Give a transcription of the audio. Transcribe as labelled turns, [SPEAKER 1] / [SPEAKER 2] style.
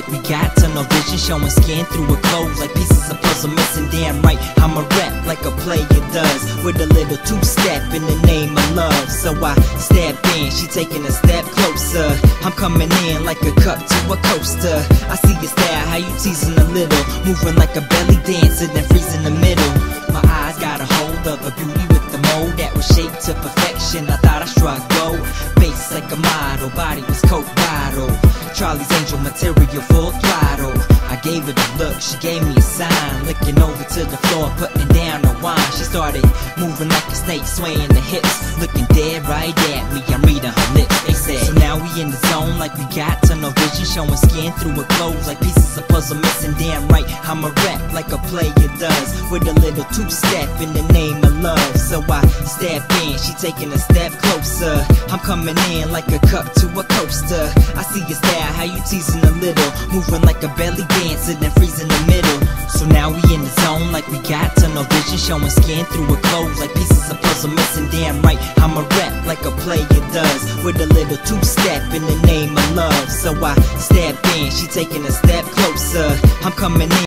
[SPEAKER 1] like we got tunnel vision, showing skin through her clothes like pieces of puzzle missing. Damn right, I'm a rep like a player does, with a little two-step in the name of love. So I step in, she taking a step closer. I'm coming in like a cup to a coaster. I see your style, how you teasing a little, moving like a belly dancer, then freeze in the middle. My eyes got a hold of a beauty with the mold that was shaped to perfection. I thought I struck gold, face like a model, body was coke bottle. Charlie's Angel material full throttle. I gave it a look, she gave me a sign. Looking over to the floor, putting down the wine. She started moving like a snake, swaying the hips. Looking dead right at me, I'm reading her lips. They said, So now we in the like we got tunnel vision. Showing skin through her clothes like pieces of puzzle missing. Damn right, I'm a rep like a player does. With a little two step in the name of love. So I step in, she taking a step closer. I'm coming in like a cup to a coaster. I see your style, how you teasing a little. Moving like a belly dancer, then freeze in the middle. So now we in the zone like we got tunnel vision. Showing skin through her clothes like pieces of puzzle missing. Damn right, I'm a rep like a player does. With a little two step in the name of love. So I step in, she taking a step closer. I'm coming in.